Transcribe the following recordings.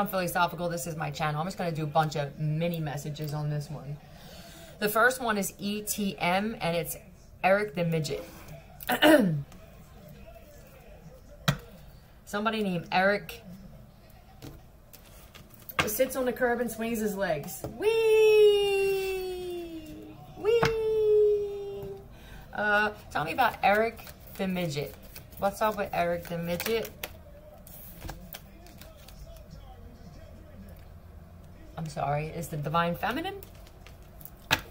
I'm Phillysophical. This is my channel. I'm just going to do a bunch of mini messages on this one. The first one is ETM, and it's Eric the Midget. Somebody named Eric sits on the curb and swings his legs. Wee! Wee! Uh, tell me about Eric the Midget. What's up with Eric the Midget? I'm sorry, is the Divine Feminine?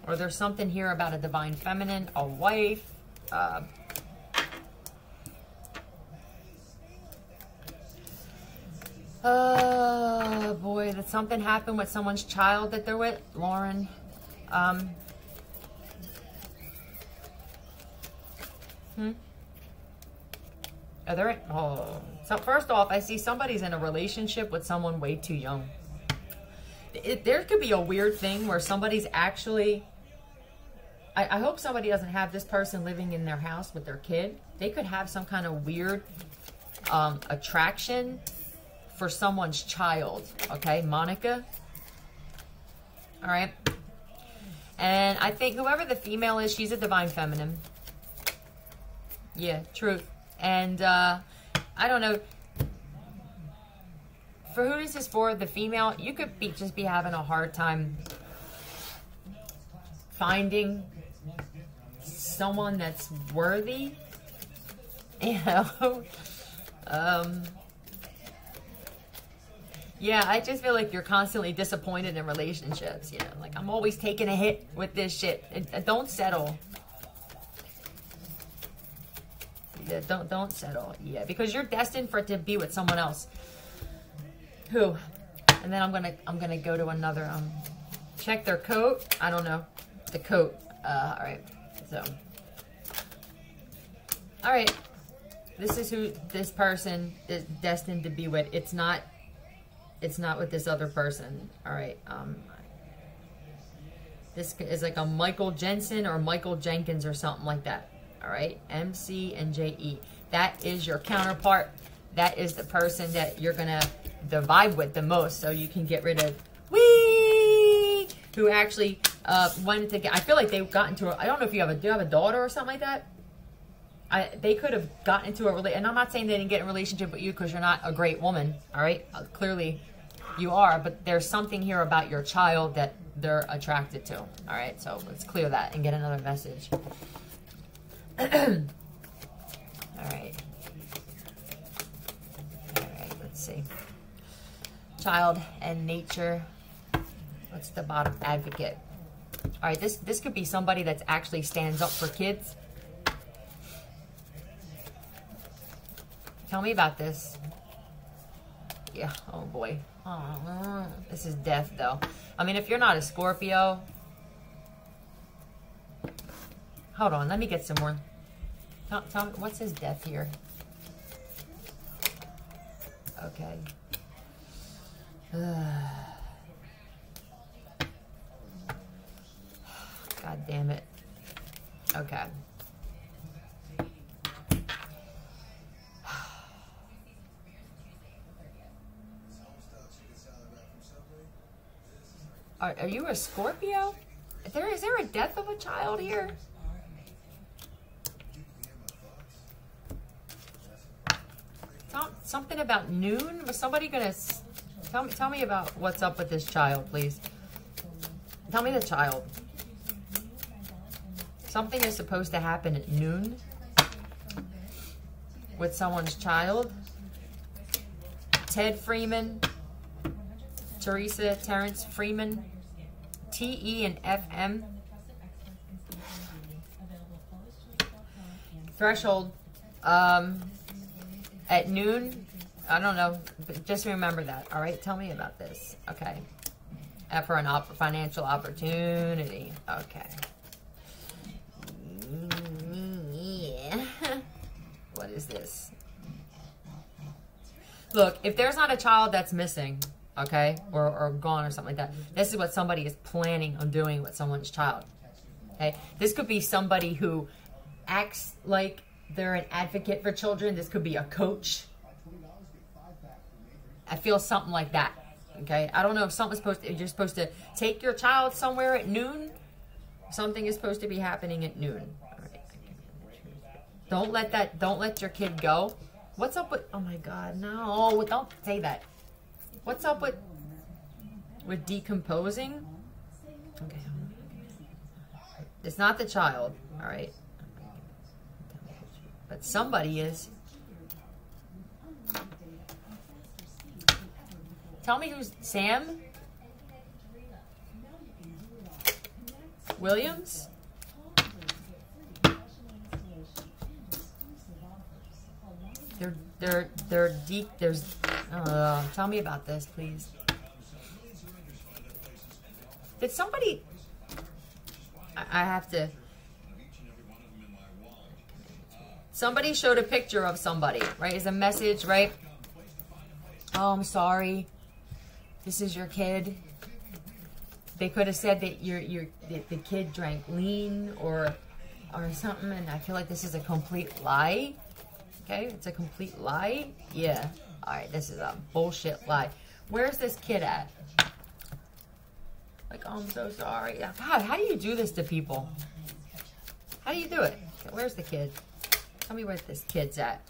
Or there's something here about a Divine Feminine, a wife, uh, Oh boy, did something happen with someone's child that they're with? Lauren. Um, hmm? Are there, oh. So first off, I see somebody's in a relationship with someone way too young. It, there could be a weird thing where somebody's actually, I, I hope somebody doesn't have this person living in their house with their kid. They could have some kind of weird um, attraction for someone's child. Okay, Monica. All right. And I think whoever the female is, she's a divine feminine. Yeah, truth. And uh, I don't know. For who is this for? The female? You could be just be having a hard time finding someone that's worthy. You know? um, yeah, I just feel like you're constantly disappointed in relationships. You know, like I'm always taking a hit with this shit. Don't settle. Yeah, don't don't settle. Yeah, because you're destined for it to be with someone else. Who? And then I'm gonna I'm gonna go to another um check their coat. I don't know the coat. Uh, all right. So, all right. This is who this person is destined to be with. It's not it's not with this other person. All right. Um, this is like a Michael Jensen or Michael Jenkins or something like that. All right. M C and J E. That is your counterpart. That is the person that you're going to vibe with the most. So you can get rid of we who actually uh, wanted to get, I feel like they've gotten to, I don't know if you have a, do you have a daughter or something like that? I, they could have gotten into a relationship, and I'm not saying they didn't get in a relationship with you because you're not a great woman, all right? Uh, clearly, you are, but there's something here about your child that they're attracted to, all right? So let's clear that and get another message. all right. All right, let's see. Child and nature. What's the bottom? Advocate. All right, this, this could be somebody that actually stands up for kids Tell me about this. Yeah, oh boy. Oh, this is death though. I mean, if you're not a Scorpio, hold on, let me get some more. Tell, tell me, what's his death here? Okay. God damn it. Okay. Are, are you a Scorpio? Is there, is there a death of a child here? Something about noon? Was somebody gonna tell me? Tell me about what's up with this child, please. Tell me the child. Something is supposed to happen at noon with someone's child. Ted Freeman, Teresa Terrence Freeman, TE and FM. Threshold um, at noon. I don't know. But Just remember that. All right. Tell me about this. Okay. Uh, for an op financial opportunity. Okay. Yeah. what is this? Look, if there's not a child that's missing, okay, or, or gone or something like that. This is what somebody is planning on doing with someone's child. Okay, this could be somebody who acts like they're an advocate for children. This could be a coach. I feel something like that. Okay, I don't know if something's supposed to, you're supposed to take your child somewhere at noon. Something is supposed to be happening at noon. Don't let that, don't let your kid go. What's up with, oh my God, no, don't say that. What's up with, with decomposing? Okay. It's not the child, all right? But somebody is. Tell me who's Sam? Williams? They're they're they're deep. There's. Uh, tell me about this, please. Did somebody? I, I have to. Somebody showed a picture of somebody, right? Is a message, right? Oh, I'm sorry. This is your kid. They could have said that your your the kid drank lean or or something, and I feel like this is a complete lie. Okay, it's a complete lie. Yeah. All right, this is a bullshit lie. Where's this kid at? Like, oh, I'm so sorry. God, how do you do this to people? How do you do it? Where's the kid? Tell me where this kid's at.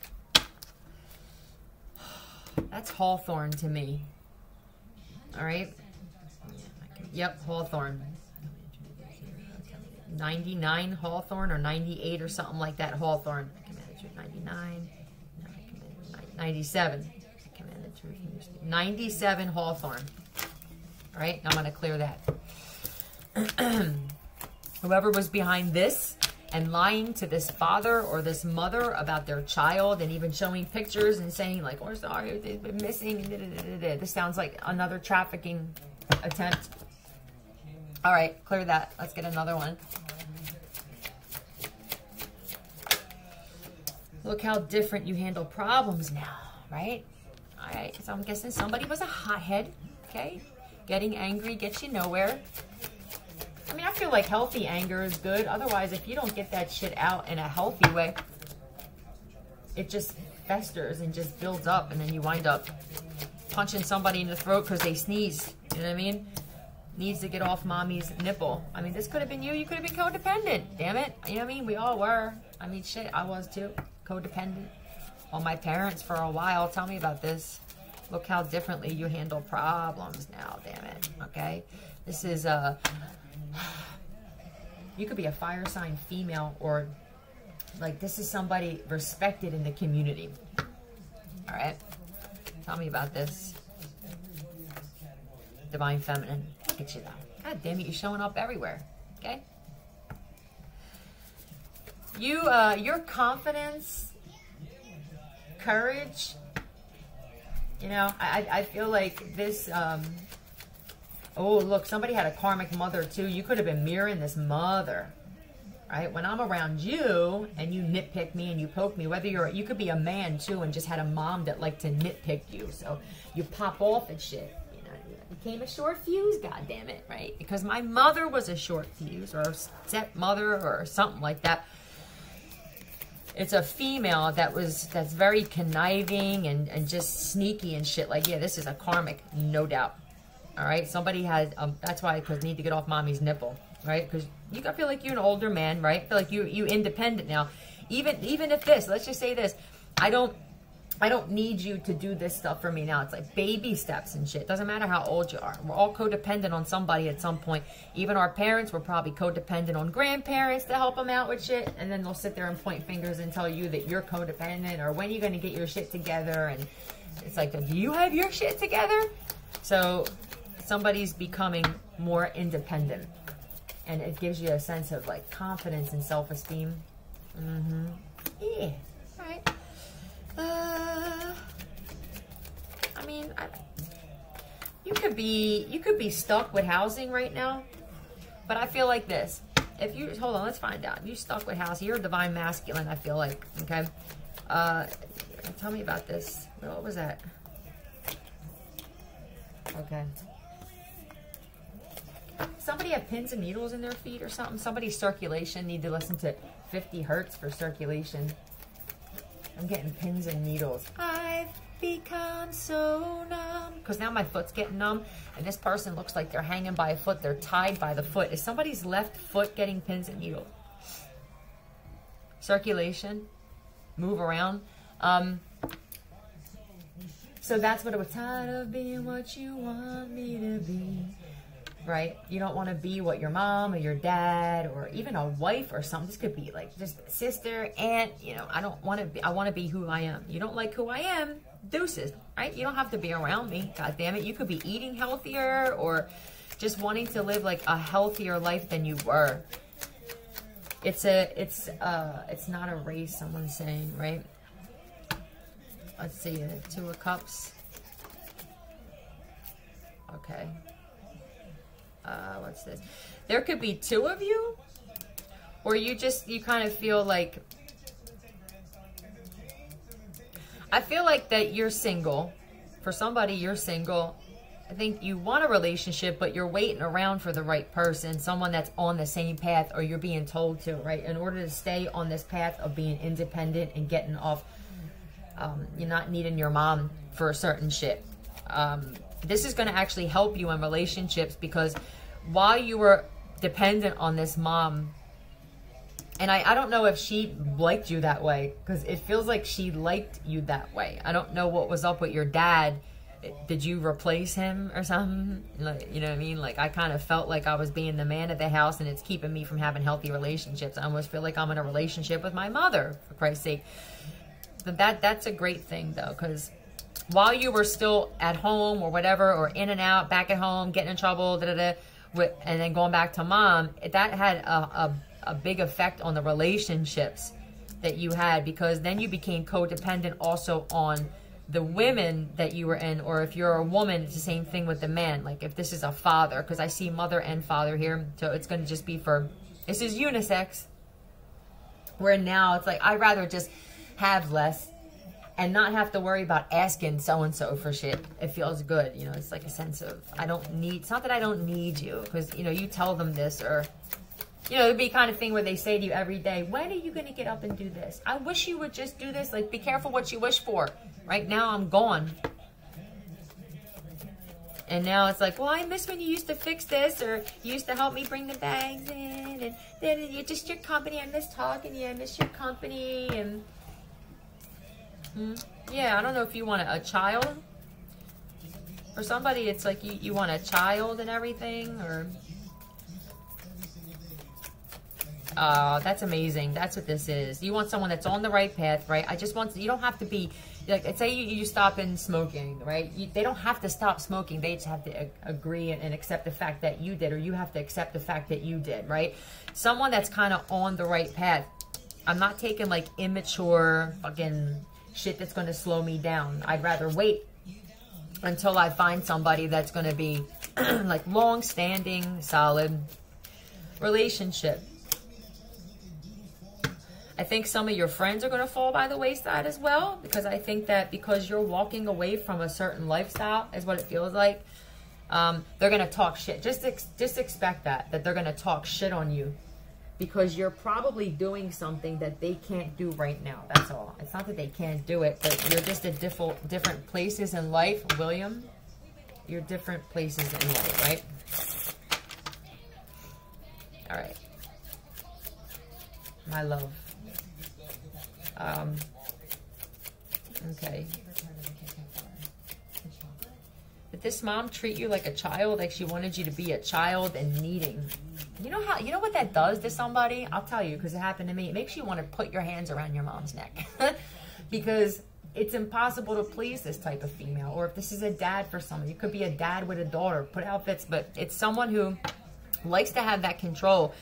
That's Hawthorne to me. All right. Yep, Hawthorne. 99 Hawthorne or 98 or something like that Hawthorne. 99, 97. 97 Hawthorne. All right, I'm going to clear that. Whoever was behind this and lying to this father or this mother about their child and even showing pictures and saying like, oh, sorry, they've been missing. This sounds like another trafficking attempt. All right, clear that. Let's get another one. Look how different you handle problems now, right? All right, so I'm guessing somebody was a hothead, okay? Getting angry gets you nowhere. I mean, I feel like healthy anger is good. Otherwise, if you don't get that shit out in a healthy way, it just festers and just builds up, and then you wind up punching somebody in the throat because they sneeze. You know what I mean? Needs to get off mommy's nipple. I mean, this could have been you. You could have been codependent. Damn it. You know what I mean? We all were. I mean, shit, I was too codependent on my parents for a while. Tell me about this. Look how differently you handle problems now, damn it. Okay? This is a. Uh, you could be a fire sign female or like this is somebody respected in the community. All right? Tell me about this. Divine feminine. Look at you though. God damn it, you're showing up everywhere. Okay? You, uh, your confidence, courage, you know, I, I feel like this, um, oh, look, somebody had a karmic mother too. You could have been mirroring this mother, right? When I'm around you and you nitpick me and you poke me, whether you're, you could be a man too and just had a mom that liked to nitpick you. So you pop off and shit. You know, became a short fuse, God damn it, right? Because my mother was a short fuse or a stepmother or something like that it's a female that was that's very conniving and and just sneaky and shit. Like yeah this is a karmic no doubt. All right? Somebody has um that's why because need to get off mommy's nipple right? Because you I feel like you're an older man right? Feel like you you independent now. Even even if this let's just say this. I don't I don't need you to do this stuff for me now. It's like baby steps and shit. Doesn't matter how old you are. We're all codependent on somebody at some point. Even our parents were probably codependent on grandparents to help them out with shit. And then they'll sit there and point fingers and tell you that you're codependent or when are you going to get your shit together. And it's like, do you have your shit together? So somebody's becoming more independent. And it gives you a sense of like confidence and self-esteem. Mm-hmm. Yeah. All right. Uh, I mean, I, you could be you could be stuck with housing right now, but I feel like this. If you hold on, let's find out. If you stuck with housing, you're a divine masculine. I feel like okay. Uh, tell me about this. What was that? Okay. Somebody have pins and needles in their feet or something. Somebody's circulation need to listen to 50 hertz for circulation. I'm getting pins and needles. I've become so numb. Because now my foot's getting numb, and this person looks like they're hanging by a foot. They're tied by the foot. Is somebody's left foot getting pins and needles? Circulation, move around. Um, so that's what it was. Tired of being what you want me to be right? You don't want to be what your mom or your dad or even a wife or something. This could be like just sister, aunt. You know, I don't want to be. I want to be who I am. You don't like who I am? Deuces, right? You don't have to be around me. God damn it. You could be eating healthier or just wanting to live like a healthier life than you were. It's a. It's uh. It's not a race. Someone's saying, right? Let's see. Two of Cups. Okay uh, what's this? There could be two of you, or you just, you kind of feel like, I feel like that you're single. For somebody, you're single. I think you want a relationship, but you're waiting around for the right person, someone that's on the same path, or you're being told to, right? In order to stay on this path of being independent and getting off, um, you're not needing your mom for a certain shit. Um, this is going to actually help you in relationships because while you were dependent on this mom, and I, I don't know if she liked you that way because it feels like she liked you that way. I don't know what was up with your dad. Did you replace him or something? Like, you know what I mean? Like I kind of felt like I was being the man of the house and it's keeping me from having healthy relationships. I almost feel like I'm in a relationship with my mother, for Christ's sake. But that that's a great thing though, because while you were still at home or whatever, or in and out, back at home, getting in trouble, da da da, and then going back to mom, that had a, a, a big effect on the relationships that you had because then you became codependent also on the women that you were in or if you're a woman it's the same thing with the man. Like if this is a father because i see mother and father here so it's going to just be for this is unisex. Where now it's like i'd rather just have less and not have to worry about asking so and so for shit. It feels good, you know. It's like a sense of I don't need. It's not that I don't need you because you know you tell them this or you know it'd be kind of thing where they say to you every day, when are you gonna get up and do this? I wish you would just do this. Like be careful what you wish for. Right now I'm gone. And now it's like, well, I miss when you used to fix this, or you used to help me bring the bags in, and then you just your company. I miss talking to you. I miss your company, and Hmm? Yeah, I don't know if you want a, child. For somebody, it's like you, you want a child and everything, or... Uh, that's amazing. That's what this is. You want someone that's on the right path, right? I just want, you don't have to be, like, say you, you stop in smoking, right? You, they don't have to stop smoking. They just have to agree and, and, accept the fact that you did, or you have to accept the fact that you did, right? Someone that's kind of on the right path. I'm not taking, like, immature fucking shit that's going to slow me down. I'd rather wait until I find somebody that's going to be like long-standing, solid relationship. I think some of your friends are going to fall by the wayside as well because I think that because you're walking away from a certain lifestyle is what it feels like. Um, they're going to talk shit. Just ex just expect that, that they're going to talk shit on you because you're probably doing something that they can't do right now. That's all. It's not that they can't do it, but you're just at different different places in life, William. You're different places in life, right? All right. My love. Um, okay. Did this mom treat you like a child, like she wanted you to be a child and needing? You know how you know what that does to somebody? I'll tell you because it happened to me. It makes you want to put your hands around your mom's neck because it's impossible to please this type of female. Or if this is a dad for someone, it could be a dad with a daughter. Put outfits, but it's someone who likes to have that control.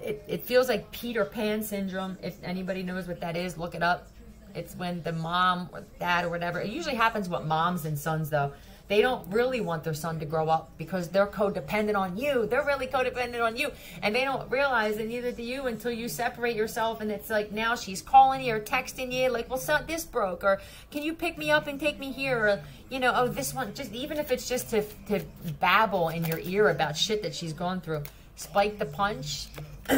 It, it feels like Peter Pan syndrome. If anybody knows what that is, look it up. It's when the mom or dad or whatever. It usually happens with moms and sons though they don't really want their son to grow up because they're codependent on you. They're really codependent on you. And they don't realize, and neither do you, until you separate yourself. And it's like now she's calling you or texting you, like, well, so this broke, or can you pick me up and take me here? Or, you know, oh, this one, just even if it's just to, to babble in your ear about shit that she's gone through. Spike the punch.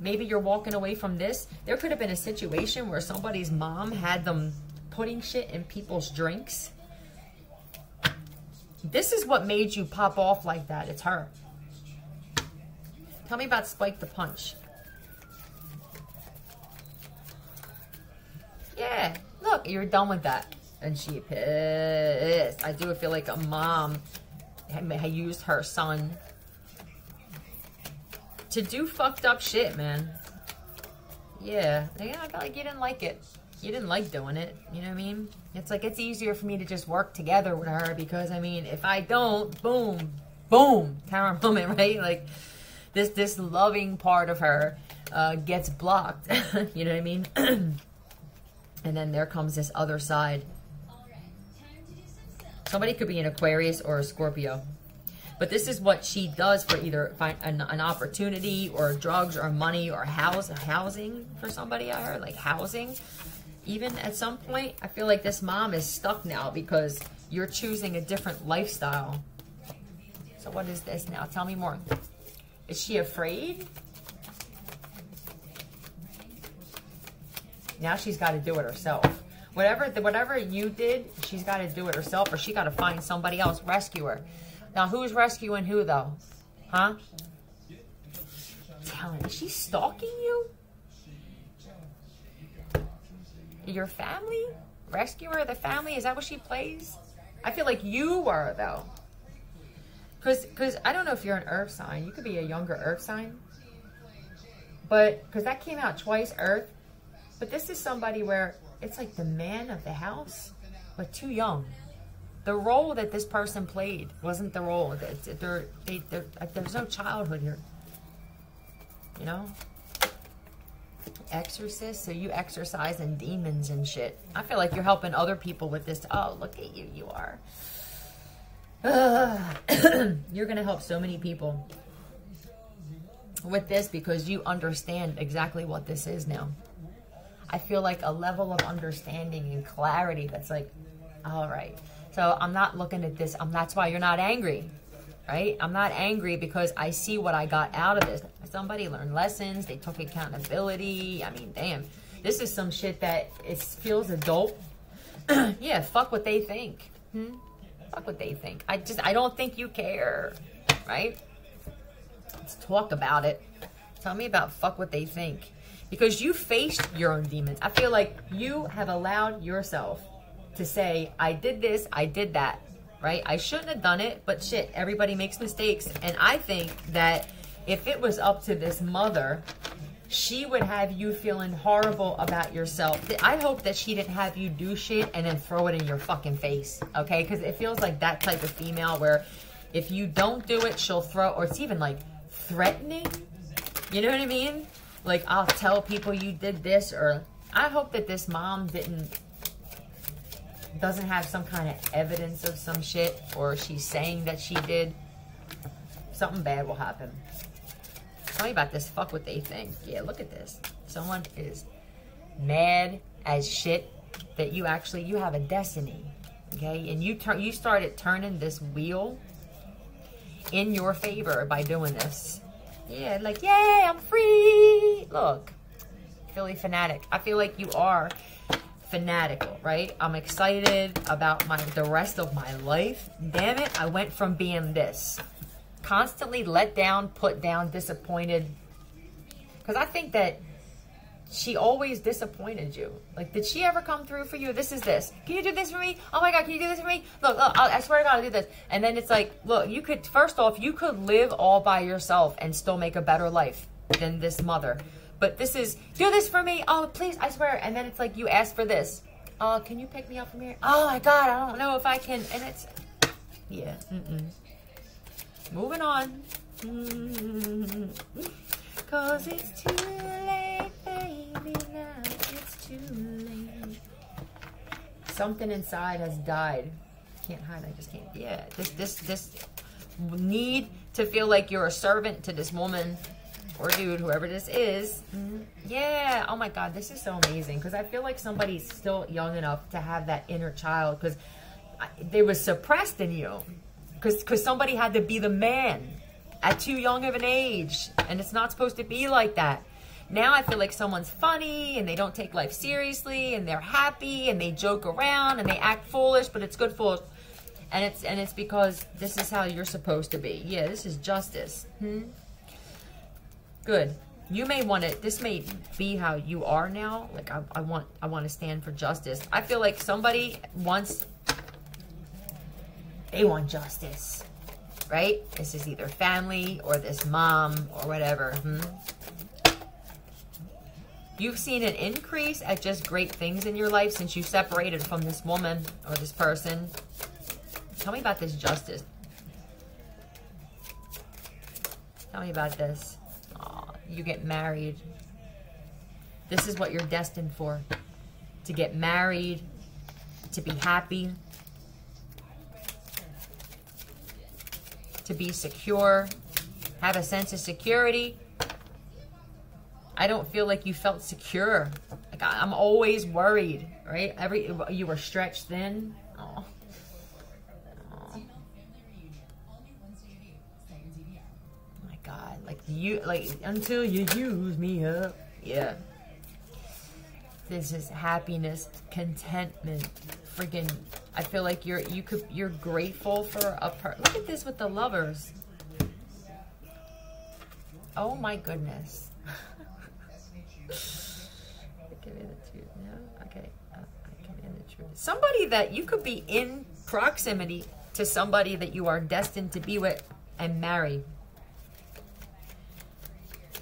Maybe you're walking away from this. There could have been a situation where somebody's mom had them putting shit in people's drinks. This is what made you pop off like that. It's her. Tell me about Spike the Punch. Yeah, look, you're done with that. And she pissed. I do feel like a mom had used her son to do fucked up shit, man. Yeah, yeah, I felt like you didn't like it. You didn't like doing it. You know what I mean? It's like it's easier for me to just work together with her because I mean, if I don't, boom, boom, camera moment, right? Like this this loving part of her uh, gets blocked. you know what I mean? and then there comes this other side. Somebody could be an Aquarius or a Scorpio. But this is what she does for either find an, an opportunity or drugs or money or house housing for somebody I heard, like housing. Even at some point, I feel like this mom is stuck now because you're choosing a different lifestyle. So what is this now? Tell me more. Is she afraid? Now she's got to do it herself. Whatever, whatever you did, she's got to do it herself or she got to find somebody else, rescue her. Now, who's rescuing who, though? Huh? Tell is she stalking you? Your family? Rescuer the family? Is that what she plays? I feel like you are, though. Because cause I don't know if you're an earth sign. You could be a younger earth sign. But, because that came out twice, earth. But this is somebody where it's like the man of the house, but too young the role that this person played wasn't the role. There, they, there's no childhood here. You know? Exorcist, so you exorcising demons and shit. I feel like you're helping other people with this. Oh, look at you, you are. you're going to help so many people with this because you understand exactly what this is now. I feel like a level of understanding and clarity that's like, all right, so I'm not looking at this. Um, that's why you're not angry, right? I'm not angry because I see what I got out of this. Somebody learned lessons. They took accountability. I mean, damn. This is some shit that it feels adult. yeah, fuck what they think. Hmm? Fuck what they think. I just, I don't think you care, right? Let's talk about it. Tell me about fuck what they think. Because you faced your own demons. I feel like you have allowed yourself to say, I did this, I did that, right? I shouldn't have done it, but shit, everybody makes mistakes. And I think that if it was up to this mother, she would have you feeling horrible about yourself. I hope that she didn't have you do shit and then throw it in your fucking face, okay? Because it feels like that type of female where if you don't do it, she'll throw, or it's even like threatening. You know what I mean? Like, I'll tell people you did this, or I hope that this mom didn't doesn't have some kind of evidence of some shit or she's saying that she did, something bad will happen. Tell me about this. Fuck what they think. Yeah, look at this. Someone is mad as shit that you actually, you have a destiny. Okay? And you turn, you started turning this wheel in your favor by doing this. Yeah, like, yay, I'm free. Look, Philly fanatic. I feel like you are fanatical, right? I'm excited about my the rest of my life. Damn it, I went from being this. Constantly let down, put down, disappointed. Because I think that she always disappointed you. Like, did she ever come through for you? This is this. Can you do this for me? Oh my God, can you do this for me? Look, look I swear to God, I'll do this. And then it's like, look, you could, first off, you could live all by yourself and still make a better life than this mother. But this is, do this for me. Oh, please, I swear. And then it's like, you ask for this. Oh, can you pick me up from here? Oh my God, I don't know if I can. And it's, yeah, mm-mm. Moving on. Cause it's too late, baby, now it's too late. Something inside has died. Can't hide, I just can't. Yeah, this, this, this need to feel like you're a servant to this woman or dude, whoever this is. Yeah. Oh my God, this is so amazing because I feel like somebody's still young enough to have that inner child because they was suppressed in you because because somebody had to be the man at too young of an age, and it's not supposed to be like that. Now I feel like someone's funny and they don't take life seriously and they're happy and they joke around and they act foolish, but it's good foolish. And it's and it's because this is how you're supposed to be. Yeah, this is justice. Hmm? Good. You may want to this may be how you are now. Like I, I want I want to stand for justice. I feel like somebody wants they want justice. Right? This is either family or this mom or whatever. Hmm? You've seen an increase at just great things in your life since you separated from this woman or this person. Tell me about this justice. Tell me about this. You get married. This is what you're destined for. To get married, to be happy, to be secure, have a sense of security. I don't feel like you felt secure. Like I'm always worried, right? Every you were stretched thin. You, like until you use me up, yeah. This is happiness, contentment, freaking. I feel like you're you could you're grateful for a part. Look at this with the lovers. Oh my goodness. Okay. Uh, somebody that you could be in proximity to somebody that you are destined to be with and marry.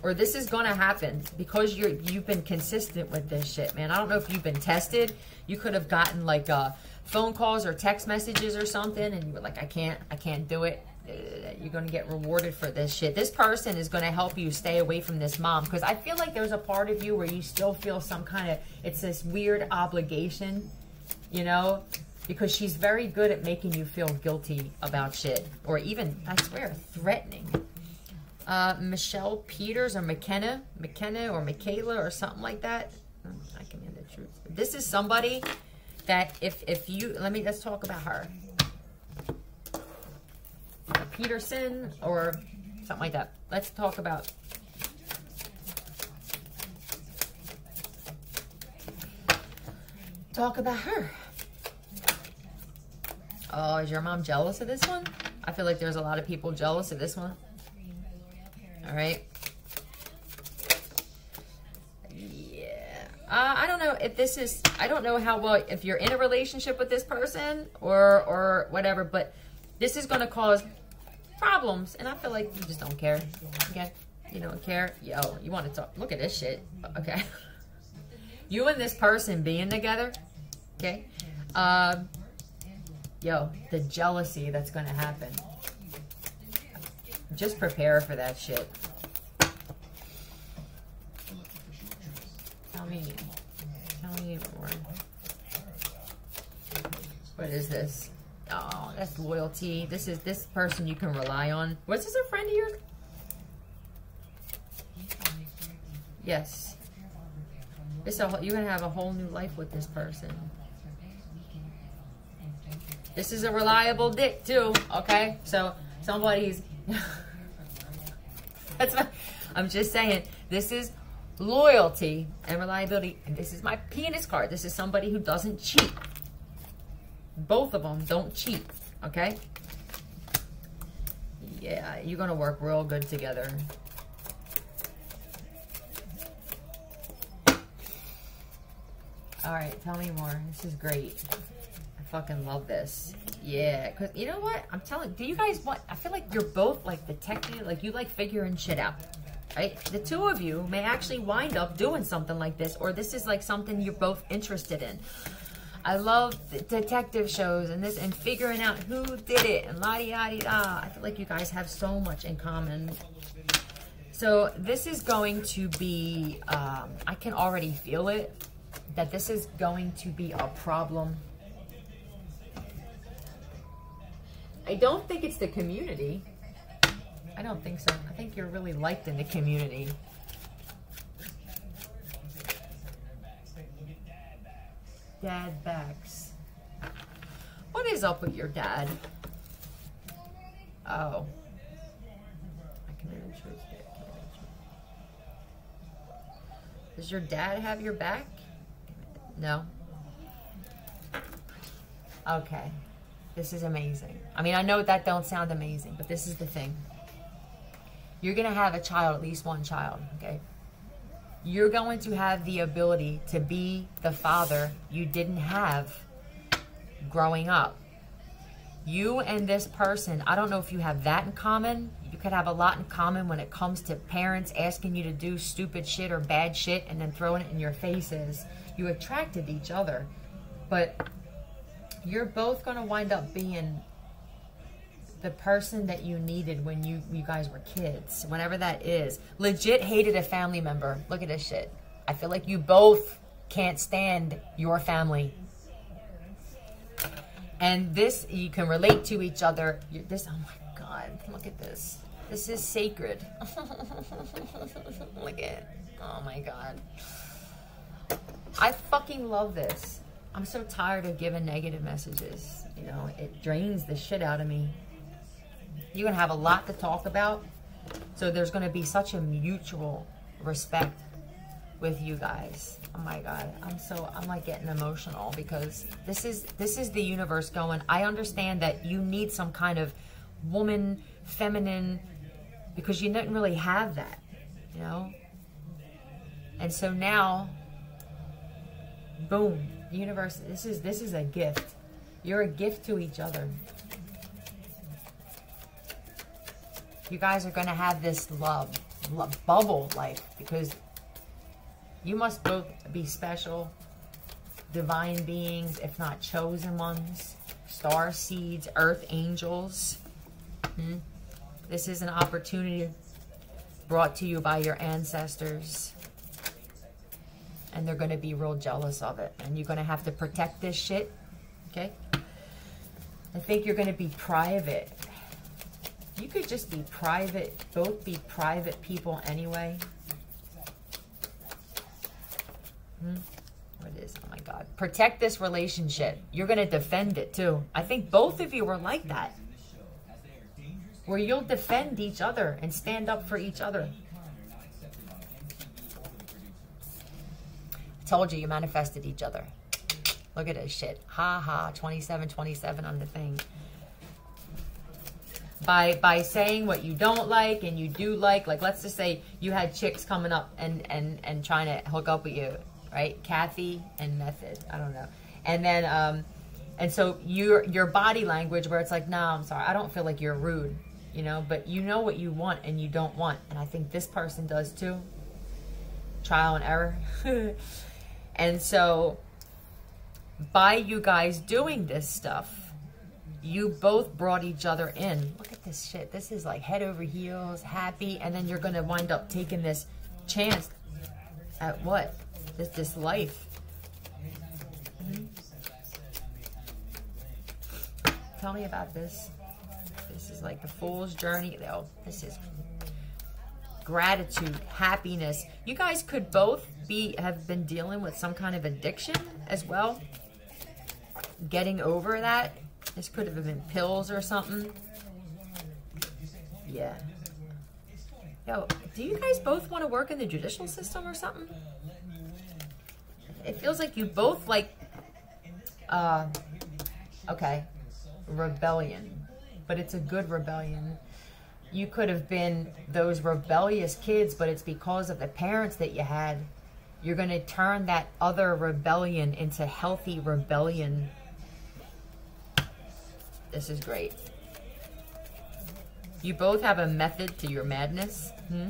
Or this is gonna happen because you're you've been consistent with this shit, man. I don't know if you've been tested. You could have gotten like uh, phone calls or text messages or something, and you were like, I can't, I can't do it. Uh, you're going to get rewarded for this shit. This person is going to help you stay away from this mom because I feel like there's a part of you where you still feel some kind of, it's this weird obligation, you know, because she's very good at making you feel guilty about shit or even, I swear, threatening. Uh, Michelle Peters or McKenna, McKenna or Michaela or something like that. I command the truth. This is somebody that if, if you, let me, let's talk about her. Peterson or something like that. Let's talk about talk about her. Oh, is your mom jealous of this one? I feel like there's a lot of people jealous of this one. All right. Yeah. Uh, I don't know if this is, I don't know how well, if you're in a relationship with this person or, or whatever, but this is going to cause problems. And I feel like you just don't care. Okay? You don't care. Yo, you want to talk. Look at this shit. Okay. you and this person being together. Okay. Um, yo, the jealousy that's going to happen. Just prepare for that shit. Tell me. Tell me more. What is this? Oh, that's loyalty. This is this person you can rely on. Was this a friend of yours? Yes. It's a, you're gonna have a whole new life with this person. This is a reliable dick too. Okay, so somebody's. that's my. I'm just saying. This is loyalty and reliability, and this is my penis card. This is somebody who doesn't cheat. Both of them don't cheat, okay? Yeah, you're going to work real good together. All right, tell me more. This is great. Fucking love this. Yeah, because you know what? I'm telling do you guys want, I feel like you're both like the techie, like you like figuring shit out, right? The two of you may actually wind up doing something like this, or this is like something you're both interested in. I love detective shows and this and figuring out who did it and la di da di da. I feel like you guys have so much in common. So this is going to be, um, I can already feel it, that this is going to be a problem. I don't think it's the community. I don't think so. I think you're really liked in the community. dad backs. What is up with your dad? Oh. I can Does your dad have your back? No. Okay. This is amazing. I mean, I know that don't sound amazing, but this is the thing. You're going to have a child, at least one child, okay? You're going to have the ability to be the father you didn't have growing up. You and this person, I don't know if you have that in common. You could have a lot in common when it comes to parents asking you to do stupid shit or bad shit and then throwing it in your faces. You attracted each other. But you're both going to wind up being the person that you needed when you, you guys were kids, whenever that is. Legit hated a family member. Look at this shit. I feel like you both can't stand your family and this, you can relate to each other. You're, this, oh my God, look at this. This is sacred. look at Oh my God. I fucking love this. I'm so tired of giving negative messages. You know, it drains the shit out of me. You're going to have a lot to talk about. So there's going to be such a mutual respect with you guys. Oh my God, I'm so, I'm like getting emotional because this is, this is the universe going, I understand that you need some kind of woman, feminine, because you didn't really have that, you know? And so now, boom, universe, this is, this is a gift. You're a gift to each other. You guys are going to have this love, love bubble life because you must both be special, divine beings, if not chosen ones, star seeds, earth angels. Hmm? This is an opportunity brought to you by your ancestors. And they're going to be real jealous of it. And you're going to have to protect this shit. Okay? I think you're going to be private. You could just be private, both be private people anyway. Hmm? What is? Oh my God. Protect this relationship. You're going to defend it too. I think both of you are like that. Where you'll defend each other and stand up for each other. Told you, you manifested each other. Look at this shit. Ha ha. 27, 27 on the thing. By, by saying what you don't like and you do like, like let's just say you had chicks coming up and, and, and trying to hook up with you right? Kathy and method. I don't know. And then, um, and so your your body language, where it's like, no, I'm sorry, I don't feel like you're rude, you know, but you know what you want and you don't want, and I think this person does too. Trial and error. and so, by you guys doing this stuff, you both brought each other in. Look at this shit. This is like head over heels, happy, and then you're gonna wind up taking this chance at what? this, this life. Tell me about this. This is like the fool's journey. Oh, this is gratitude, happiness. You guys could both be have been dealing with some kind of addiction as well. Getting over that. This could have been pills or something. Yeah. Yo, do you guys both want to work in the judicial system or something? it feels like you both like, uh, okay, rebellion, but it's a good rebellion. You could have been those rebellious kids, but it's because of the parents that you had. You're going to turn that other rebellion into healthy rebellion. This is great. You both have a method to your madness. Hmm?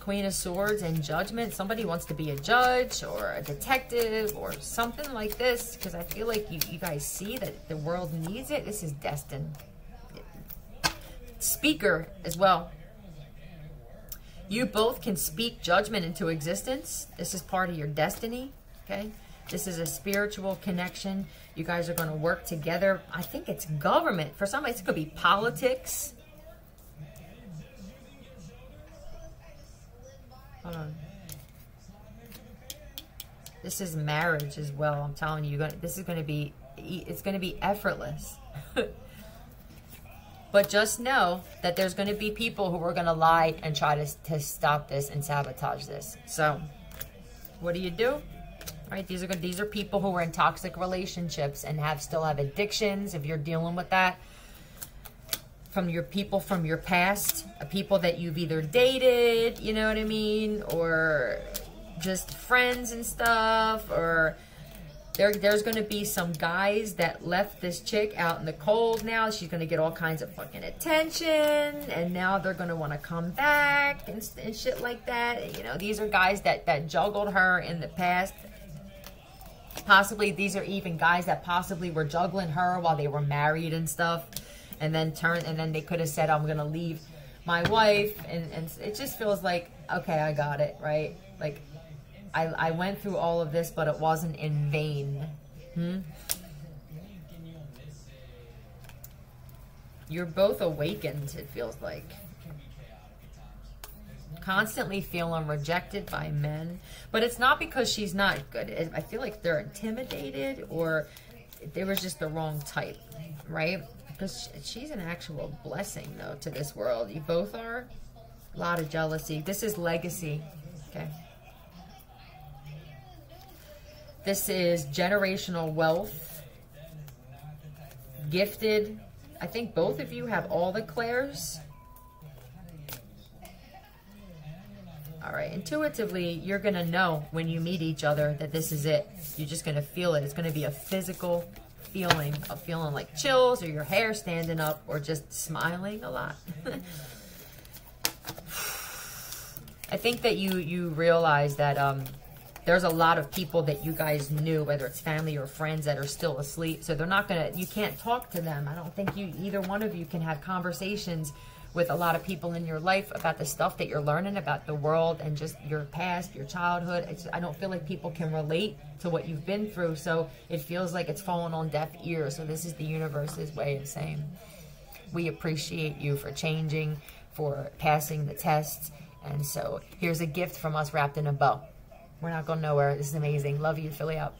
Queen of Swords and Judgment. Somebody wants to be a judge or a detective or something like this because I feel like you, you guys see that the world needs it. This is destined. Speaker as well. You both can speak judgment into existence. This is part of your destiny, okay? This is a spiritual connection. You guys are going to work together. I think it's government. For some, it could be politics. Hold on. This is marriage as well. I'm telling you, this is going to be, it's going to be effortless. but just know that there's going to be people who are going to lie and try to, to stop this and sabotage this. So what do you do? Right, these are good. These are people who are in toxic relationships and have still have addictions. If you're dealing with that, from your people from your past, uh, people that you've either dated, you know what I mean, or just friends and stuff, or there, there's going to be some guys that left this chick out in the cold now. She's going to get all kinds of fucking attention, and now they're going to want to come back and, and shit like that. You know, these are guys that, that juggled her in the past Possibly these are even guys that possibly were juggling her while they were married and stuff. And then turn and then they could have said, I'm gonna leave my wife and, and it just feels like, okay, I got it, right? Like I, I went through all of this, but it wasn't in vain. Hmm? You're both awakened, it feels like constantly feeling rejected by men. But it's not because she's not good. I feel like they're intimidated or they was just the wrong type, right? Because she's an actual blessing, though, to this world. You both are. A lot of jealousy. This is legacy. Okay. This is generational wealth. Gifted. I think both of you have all the clairs. All right, intuitively, you're going to know when you meet each other that this is it. You're just going to feel it. It's going to be a physical feeling of feeling like chills or your hair standing up or just smiling a lot. I think that you you realize that um, there's a lot of people that you guys knew, whether it's family or friends that are still asleep. So they're not going to, you can't talk to them. I don't think you, either one of you can have conversations with a lot of people in your life about the stuff that you're learning about the world and just your past, your childhood. It's, I don't feel like people can relate to what you've been through, so it feels like it's fallen on deaf ears. So this is the universe's way of saying, we appreciate you for changing, for passing the tests, and so here's a gift from us wrapped in a bow. We're not going nowhere. This is amazing. Love you, Philly out.